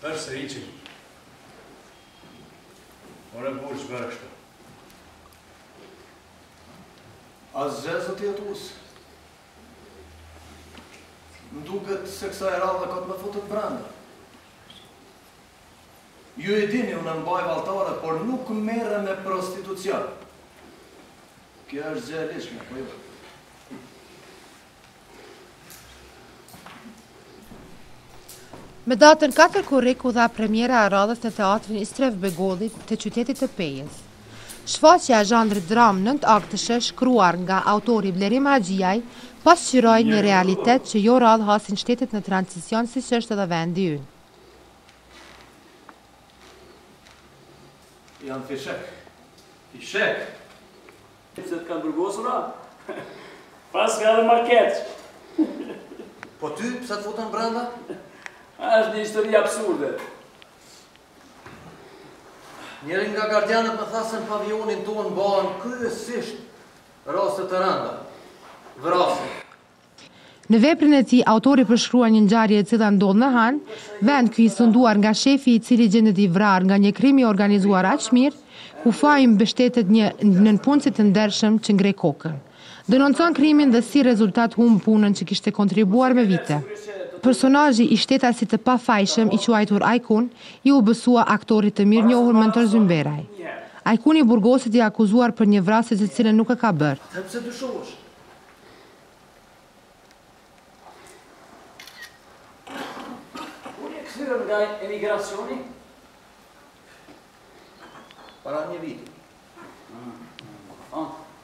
Përsëri ti. Ore burrë ç'bëre kështu. Asgjë zoti hetues. Më duket se kësaj radhe kot më futët brenda. Ju e dini, unë mbaj valltare, por nuk merrem me prostitucion. Kjo është gjë e ligjshme, po ju. Jo. Me datën katër korrik u dha premiera e radhës në Teatrin Istref Begolli të qytetit të Pejës. Shfaqja e zhanrit dramë nëntëaktëshe shkruar nga autori Blerim Haxhiaj pasqyroi një realitet që jo rrallë hasin shtetet në tranzicion siç është edhe vendi ynë. Janë fishekë! Fishekë! Pse të kanë burgosur a? Paska edhe ma keq. Po ty, pse të futën brenda? A është një histori absurde. Njëri nga gardianët më tha se në pavionin tonë bëhen kryesisht raste të rënda. Vrasje. Në veprën e tij, autori përshkruan një ngjarje e cila ndodh në Han, vend ky i sunduar nga shefi i cili gjendet i vrarë nga një krim i organizuar aq mirë, ku faji mbështetet një nënpunësit të ndershëm që ngre kokën. Denoncon krimin dhe si rezultat humb punën që kishte kontribuar me vite. Personazhi i shtetasit të pafajshëm i quajtur Ajkun iu besua aktorit të mirënjohur Mentor Zymberaj. Ajkuni burgoset i akuzuar për një vrasje të cilën nuk e ka bërë. U ktheve nga emigracioni para një viti.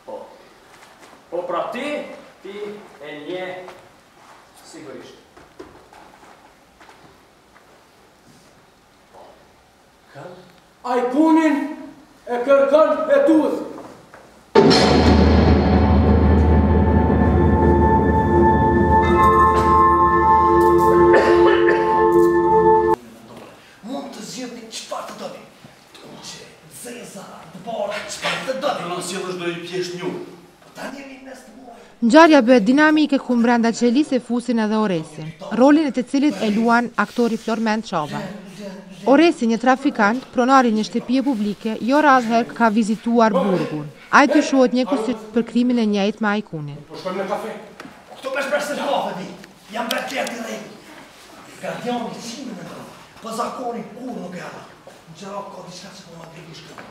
Po. Po pra ti, ti e njeh sigurisht. Ajkunin e kërkon hetuesi. Mund të zgjidhni çfarë të doni. Të kuqe, të zeza, të bardha, çfarë të doni. Mund të zgjidhësh dhe pjesë një. Ngjarja bëhet dinamike ku mbrenda qelisë e fusin edhe Oresin, rolin e të cilit e luan aktori Florment Çaba. Oresi, një trafikant, pronar i një shtëpie publike, jo rrallë herë ka vizituar burgun. Ai dyshohet njëkohësisht për krimin e njëjtë me Ajkunin. Po shkojmë në kafe. Po këtu merr preshtë të hape ti. Jam bërë tjerë të rejtë. Gardiani qime me të. Po zakonisht kur nuk e ha. Në qëra ka diska që po ma të rrëgjë shkëtë.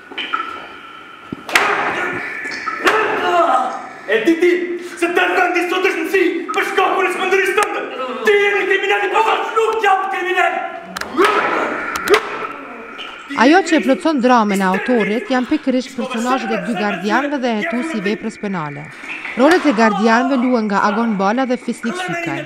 E di ti, se tërë vendi sot është në zi, për shkak të marrëzisë tënde, ti je një kriminal! Po unë nuk jam kriminal! Ajo që e plotëson dramën e autorit janë pikërisht personazhet e dy gardianëve dhe hetuesi i veprës penale. Rolet e gardianëve luhen nga Agon Bala dhe Fisnik Sykaj.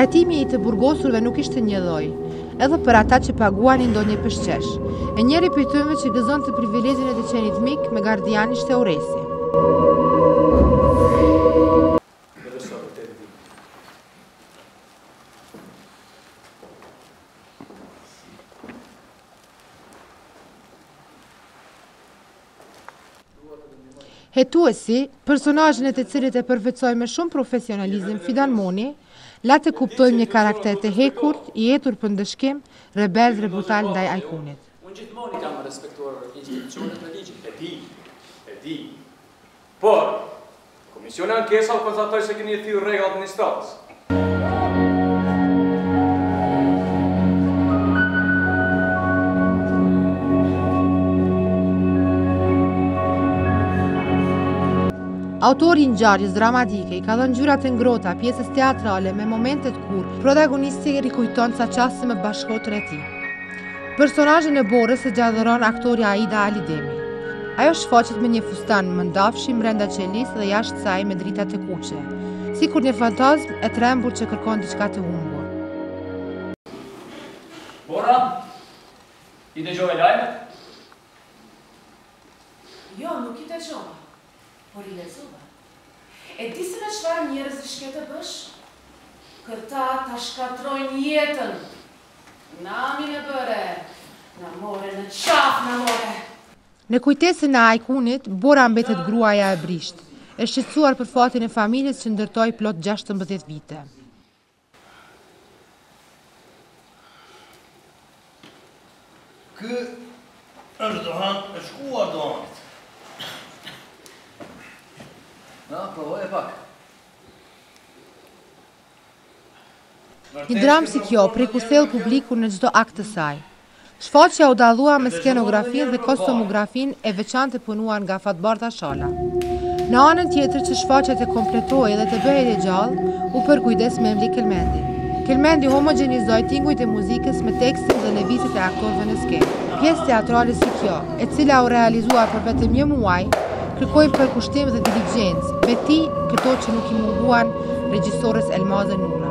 Trajtimi i të burgosurve nuk ishte njëlloj, edhe për ata që paguanin ndonjë peshqesh. E njëri prej tyre që gëzonte privilegjin e të qenit mik me gardianë ishte Uresi. Hetuesi, personazhin e të cilit e përvetësoi me shumë profesionalizim Fidan Moni, la të kuptojmë një karakter të hekurt, i etur për ndëshkim, rebel dhe brutal ndaj Ajkunit. Unë gjithmonë i kam respektuar institucionet dhe ligjet, e di, e di, Por, Komisioni Ankesor konstatoi se keni thyer rregullat e distancës. Autori i ngjarjes dramatike i ka dhënë ngjyrat e ngrohta pjesës teatrale me momentet kur protagonisti rikujton ca çaste me bashkëshorten e tij. Personazhin e Borës e gjallëron aktorja Aida Alidemi. Ajo shfaqet me një fustan mëndafshi mbrenda qelisë dhe jashtë saj me drita të kuqe, sikur një fantazmë e trembur që kërkon diçka të humbur. Bora, i dëgjove lajmet? Jo, nuk i dëgjova, por i lexova. E di se me çfarë njerëzish ke të bësh? Këta ta shkatërrojnë jetën! Namin e bëre! Na more në qafë na more! Në kujtesën e Ajkunit, Bora mbetet gruaja e brishtë, e shqetësuar për fatin e familjes që ndërtoi plot gjashtëmbëdhjetë vite. Ky është duhan e shkuar duhanit. Na, provoje pak. Një dramë si kjo preku thellë publikun në çdo akt të saj. Shfaqja u dallua me skenografinë dhe kostumografinë e veçantë të punuar nga Fatbardha Shala. Në anën tjetër që shfaqja të kompletohej dhe të bëhej e gjallë, u përkujdes Memli Kelmendi. Kelmendi homogjenizoi tingujt e muzikës me tekstin dhe lëvizjet e aktorëve në skenë. Pjesë teatrale si kjo, e cila u realizua për vetëm një muaj, kërkojnë përkushtim dhe diligjencë, veti këto që nuk i munguan regjisores Elmaze Nura.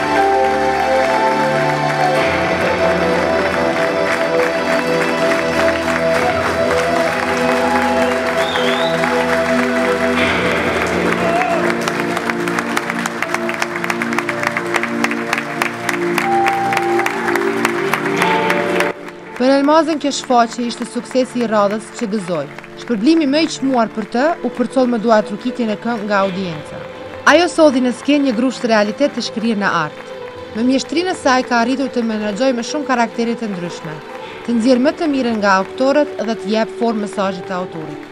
Për Elmazën kjo shfaqje ishte suksesi i radhës që gëzoi. Shpërblimi më i çmuar për të u përcoll me duartrokitjen në këmbë nga audienca. Ajo solli në skenë një grusht realitet të shkrirë në art. Me mjeshtrinë e saj ka arritur të menaxhojë me shumë karaktere të ndryshme, të nxjerrë më të mirën nga aktorët dhe t'i japë formë mesazhit të autorit.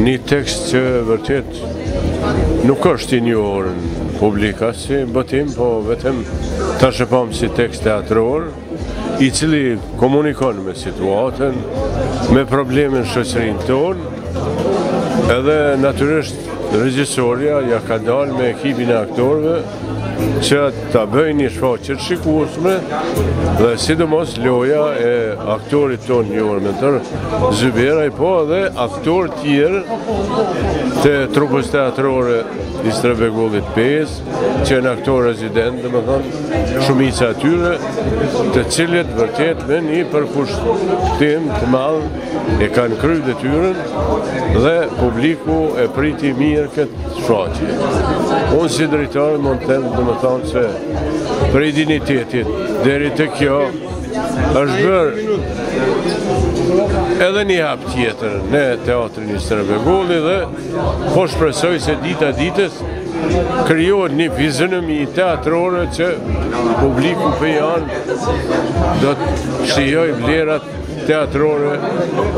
Një tekst që vërtet nuk është i njohur në publik as si botim, po vetëm tash e pamë si tekst teatror, i cili komunikon me situatën, me problemin shoqërinë tonë, edhe natyrisht regjisorja ia ka dalë me ekipin e aktorëve, që ta bëjnë një shfaqje të shikueshme dhe sidomos loja e aktorit tonë të njohur Mentor Zymberaj po edhe aktorët tjerë të trupës teatrore Istref Begollit 5 qenë aktorë rezidentë domethënë shumica e tyre të cilët vërtet me një përkushtim të madh e kanë kry detyrën dhe publiku e priti mirë këtë shfaqje. Unë si drejtor mund të them domethënë se prej Dinjitetit deri te kjo është bërë edhe një hap tjetër në teatrin Istref Begolli dhe po shpresoj se dita ditës krijohet një fizionomi teatrore që publiku pejan do të shijojë vlerat teatrore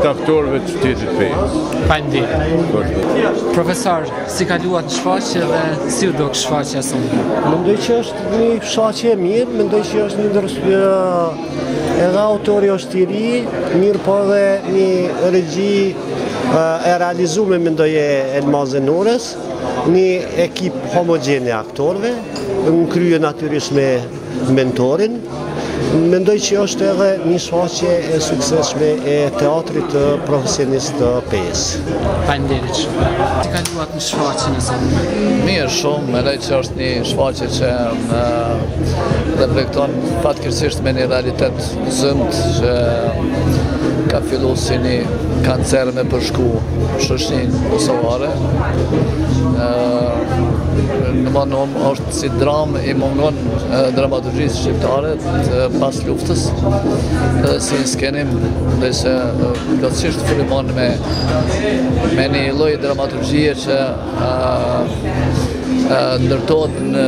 të aktorëve të qytetit të Pejës. Profesor, si kaluat shfaqjen dhe si u dok shfaqja sonte? Mendoj që është një shfaqje e mirë, mendoj që është një ndërshpjë edhe autori është i ri, mirëpo edhe një regji e realizume mendoj e Elmaze Nurës, një ekip homogjen i aktorëve, në krye natyrisht me Mentorin, mendoj që është edhe një shfaqje e suksesshme e teatrit të profesionist të Pejës. Faleminderit shumë. Si kaluat në shfaqjen e sotme? Mirë shumë, mendoj që është një shfaqje që reflekton fatkeqësisht me një realitet të rënd që ka fillu si një kancer me përshku shoqninë kosovare. Në më nëmë është Si dramë i mungon dramaturgjisë shqiptare pas luftës, dhe si inskenim, mendoj se plotësisht frymon me me një lloj dramaturgjie që ndërtohet në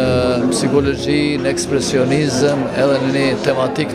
psikologji, në ekspresionizm, edhe në një tematikë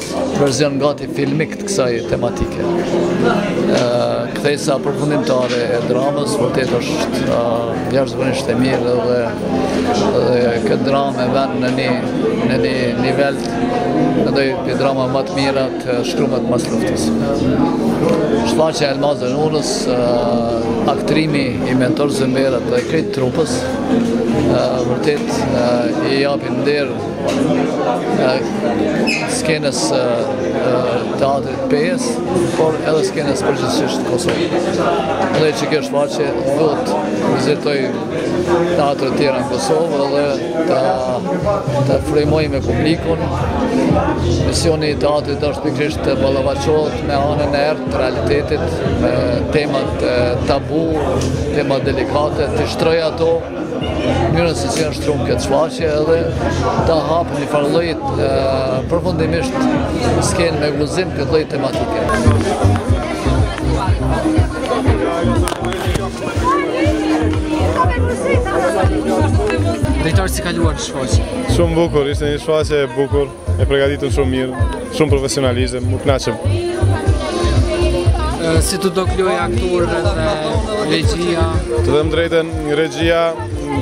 Version gati filmik të kësaj tematike. Kthesa përfundimtare e dramës, vërtet është jashtëzakonisht e mirë dhe, dhe këtë dramë e venë në një, në një nivel mendoj te dramat më të mira të shkrumet mas luftës. Shfaqja e Elmaze Nurës, aktrimi i Mentor Zymberajt dhe krejt trupës, vërtet i japin nder skenës teatrit Pejës, por edhe skenës përgjithësisht në Kosovë. Dhe që kjo shfaqje do të vizitojë teatrot tjera në Kosovë edhe të frymojë me publikun. Misioni i teatrit është pikërisht të ballafaqohet me anën e errët të realitetit, me temat tabu, temat delikate, t'i shtrojë ato, Mirë se si është shumë këtë shfaqje edhe ta hapë njëfarë llojit përfundimisht skenën me guxim këtë lloj tematike. Drejtor, si kaluat në shfaqje? Shumë bukur, ishte një shfaqje e bukur. E pregaditëm shumë mirë, shumë profesionalizëm, u knaqëm. Si t'u dok loja e aktorëve dhe regjia? Të them të drejtën, regjia,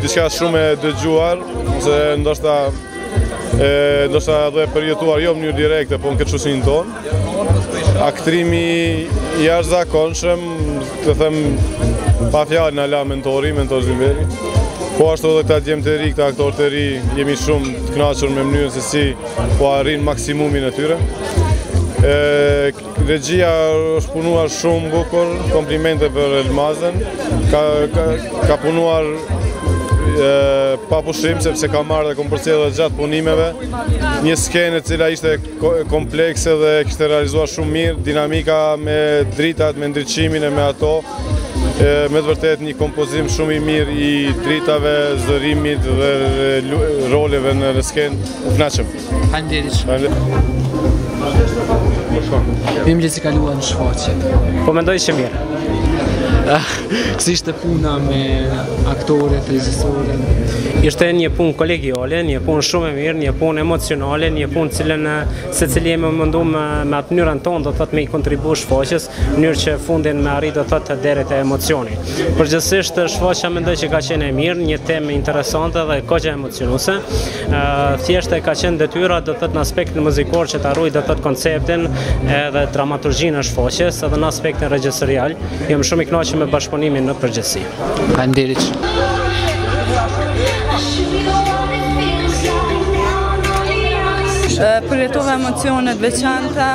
diçka shumë e dëgjuar, ose ndoshta, ndoshta edhe e përjetuar jo në mënyrë direkte, po në këtë shoqninë tonë. Aktrimi i jashtëzakonshëm, të them pa fjalë na la Mentori, Mentor Zymberi. Po ashtu dhe këta djem të ri, këta aktorë të ri, jemi shumë të knaqur me mënyrën se si po arrijnë maksimumin e tyre. Regjia është punuar shumë bukur, komplimente për Elmazen, ka punuar pa pushim, sepse ka marrë dhe kom pjesë dhe gjatë punimeve, një skenë e cila ishte komplekse dhe kishte realizuar shumë mirë, dinamika me dritat, me ndriçimin e me ato, me të vërtetë një kompozim shumë i mirë i dritave, zërimit dhe roleve në skenë, u knaqëm. Faleminderit shumë. Mimri si kaloi shfaqja. Po mendoj që mirë. Ah. Si ishte puna me aktorët, regjisoren? Ishte një punë kolegiale, një punë shumë e mirë, një punë emocionale, një punë të cilën secili jemi mundu me, me atë mënyrën tonë, do të thotë me i kontribu shfaqjes, mënyrë që fundin me arrit do të thotë deri te emocioni. Përgjithësisht shfaqja mendoj që ka qenë e mirë, një temë interesante dhe goxha emocionuese. Thjesht e ka qenë detyra, do të thotë në aspektin muzikor që ta ruaj, do të thotë konceptin edhe dramaturgjinë e shfaqjes, edhe në aspektin regjisorial. Jam shumë i kënaqur me bashkëpunimin në përgjithësi. Faleminderit. përjetova emocione të veçanta,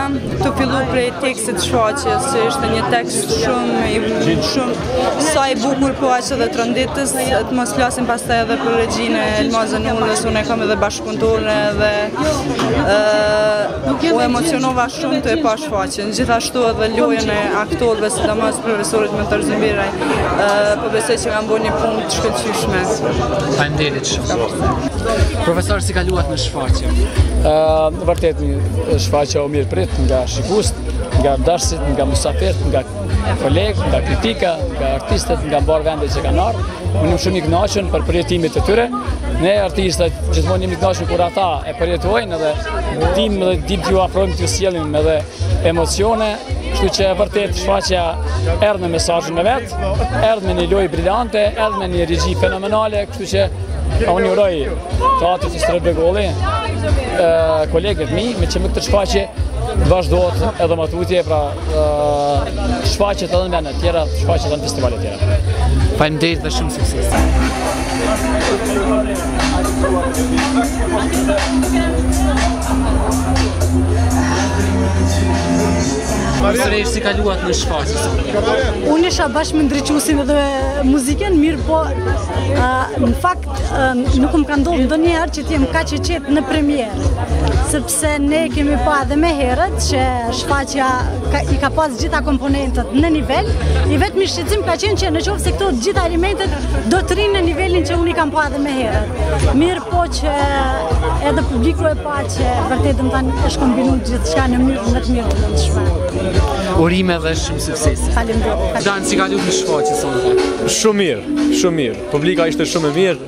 tu fillu prej tekstit të shfaqjes, që ishte një tekst shumë, shumë Sa i bukur po aq edhe tronditës, të mos flasim pastaj edhe për regjinë e Elmaze Nurës, unë e kam edhe bashkëpunëtore dhe ë u emocionova shumë te e pa shfaqjen. Gjithashtu edhe lojën e aktorëve, sidomos profesorit Mentor Zymberaj, po besoj që kanë bërë një punë të shkëlqyeshme. Faleminderit shumë. Profesor, si kaluat në shfaqje? Ë, vërtet një shfaqje u mirëprit nga shikuesit, nga dashamirët, nga musafirët, nga Nga kolegë, nga kritika, nga artistët, nga mbarë vendet që kanë ardhë, unë jam shumë i knaqun për përjetimet të tyre. Ne artistët gjithmonë jemi të knaqun kur ata e përjetojnë edhe dim dhe dim t'ju afrojmë t'ju sjellim edhe emocione, kështu që vërtet shfaqja erdhë me mesazhin e vet, erdhë me një lojë brillante, erdhë me një regji fenomenale, kështu që A unë i uroj teatrit Istref Begolli, kolegët e mi, me që më këtë shfaqje, të vazhdojnë edhe më tutje, pra Shfaqet edhe në vende tjera, shfaqet edhe në festivale tjera. Faleminderit dhe shumë suksese. Sërejsh si kaluat në shfaqje? Unë isha bashkë me ndriçuesin dhe muzikën, mirëpo në fakt nuk më ka ndodhë ndonjëherë që t'jem kaq e qetë në premierë. Se ne kemi pa edhe me herët që shfaqja i ka pas gjitha komponentët në nivel, i vetmi shqetësim ka qenë që në qoftë se këto gjitha elementet do të rrinë në nivelin që unë i kam pa edhe me herët. Mirëpo që edhe publiku e pa që vërtet domethënë është kombinu gjithçka në mënyrë më të mirë të mundshme. Urime dhe shumë sukses. Faleminderit. Danë, si t'ka dukë shfaqja sonte? Shumë mirë, shumë mirë. Publiku ishte shumë mirë.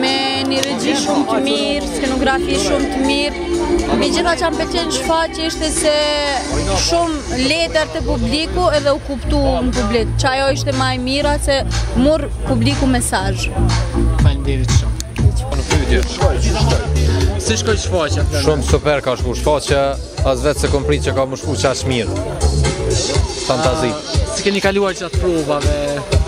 Me një regji shumë të mirë, skenografi shumë të mirë, mbi gjitha që më pëlqen shfaqja ishte se shkoi lehtë te publiku edhe u kuptu në publik, qajo ishte ma e mira se murr publiku mesaj. Faleminderit shumë. Si shkoi shfaqja? Shumë super ka shku shfaqja, as vetë s'e kom prit që ka me shku qaq mirë. Fantazi. Si keni kaluar gjatë provave?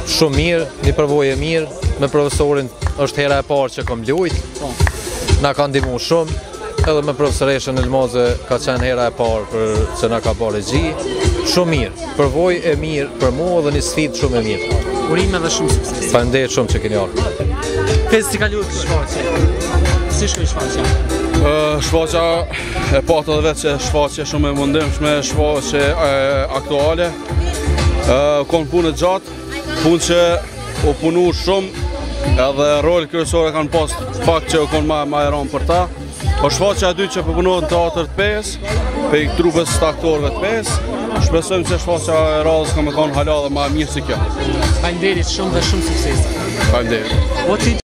Shumë mirë, Një përvojë e mirë, me profesorin është hera e parë që kom lujt, po. na ka ndihmu shumë, edhe me profesoreshën Elmoze ka qenë hera e parë për që na ka bo regji, shumë mirë, përvojë e mirë për mu dhe një sfidë shumë e mirë. Urime dhe shumë sukses. Faleminderit shumë që keni ardhur. Profesor, si kaluat për shfaqje. Si shkoi shfaqja? Ë shfaqja, e patë edhe vetë shfaqje shumë e mundimshme, shfaqje aktuale. U kon punë e gjatë, Punë që u punu shumë, edhe rolet kryesore kanë pas fakt që u konë ma, ma e rond për ta. Osht shfaqja e dytë që po punohet në teatër të Pejës, pej trupës të aktorëve të Pejës, shpresojmë që shfaqja e radhës ka me konë hala dhe ma e mirë si kjo. Faleminderit shumë dhe shumë sukses. Faleminderit.